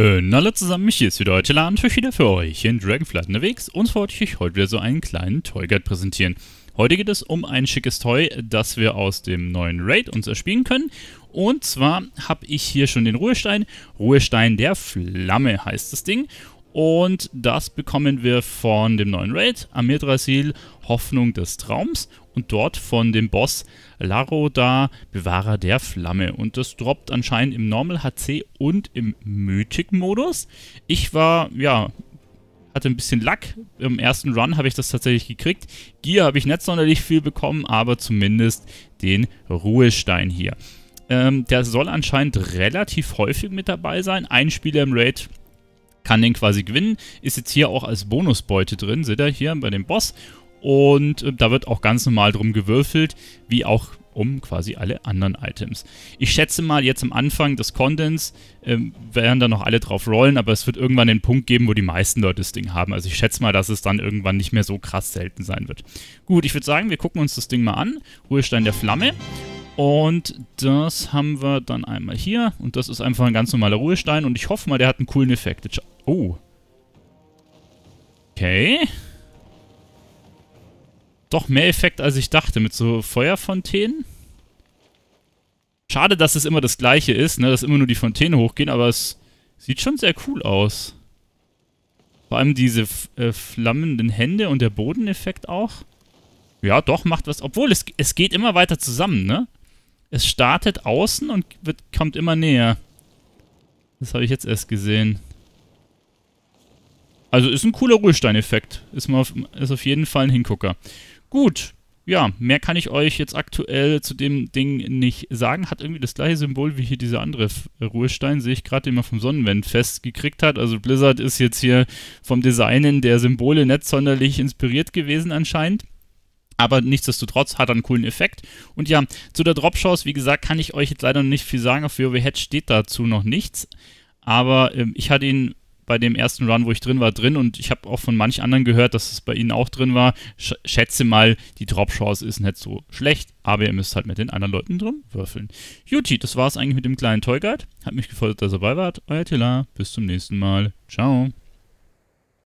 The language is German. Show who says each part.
Speaker 1: Äh, hallo zusammen, mich hier ist wieder heute Laden für wieder für euch in Dragonflight unterwegs und wollte ich euch heute wieder so einen kleinen Toy Guide präsentieren. Heute geht es um ein schickes Toy, das wir aus dem neuen Raid uns erspielen können. Und zwar habe ich hier schon den Ruhestein. Ruhestein der Flamme heißt das Ding. Und das bekommen wir von dem neuen Raid, Amir Drasil, Hoffnung des Traums. Und dort von dem Boss Laroda, Bewahrer der Flamme. Und das droppt anscheinend im Normal HC und im Mythic-Modus. Ich war, ja, hatte ein bisschen Lack. Im ersten Run habe ich das tatsächlich gekriegt. Gear habe ich nicht sonderlich viel bekommen, aber zumindest den Ruhestein hier. Ähm, der soll anscheinend relativ häufig mit dabei sein. Ein Spieler im Raid kann den quasi gewinnen. Ist jetzt hier auch als Bonusbeute drin, seht ihr hier bei dem Boss. Und äh, da wird auch ganz normal drum gewürfelt, wie auch um quasi alle anderen Items. Ich schätze mal, jetzt am Anfang des Contents äh, werden da noch alle drauf rollen, aber es wird irgendwann den Punkt geben, wo die meisten Leute das Ding haben. Also ich schätze mal, dass es dann irgendwann nicht mehr so krass selten sein wird. Gut, ich würde sagen, wir gucken uns das Ding mal an. Ruhestein der Flamme. Und das haben wir dann einmal hier. Und das ist einfach ein ganz normaler Ruhestein. Und ich hoffe mal, der hat einen coolen Effekt. Oh. Okay. Doch mehr Effekt, als ich dachte, mit so Feuerfontänen. Schade, dass es immer das gleiche ist, ne? dass immer nur die Fontäne hochgehen, aber es sieht schon sehr cool aus. Vor allem diese äh, flammenden Hände und der Bodeneffekt auch. Ja, doch, macht was. Obwohl, es, es geht immer weiter zusammen, ne? Es startet außen und wird, kommt immer näher. Das habe ich jetzt erst gesehen. Also ist ein cooler Ruhesteineffekt. Ist, ist auf jeden Fall ein Hingucker. Gut, ja, mehr kann ich euch jetzt aktuell zu dem Ding nicht sagen. Hat irgendwie das gleiche Symbol wie hier dieser andere Ruhestein, sehe ich gerade, den man vom Sonnenwendfest gekriegt hat. Also Blizzard ist jetzt hier vom Designen der Symbole nicht sonderlich inspiriert gewesen anscheinend. Aber nichtsdestotrotz hat er einen coolen Effekt. Und ja, zu der Drop-Chance, wie gesagt, kann ich euch jetzt leider noch nicht viel sagen. Auf WoW steht dazu noch nichts. Aber ähm, ich hatte ihn bei dem ersten Run, wo ich drin war, drin und ich habe auch von manch anderen gehört, dass es bei ihnen auch drin war. Sch schätze mal, die Drop-Chance ist nicht so schlecht, aber ihr müsst halt mit den anderen Leuten drin würfeln. Juti, das war es eigentlich mit dem kleinen Toy Guide. Hat mich gefreut, dass ihr dabei wart. Euer Tila, bis zum nächsten Mal. Ciao.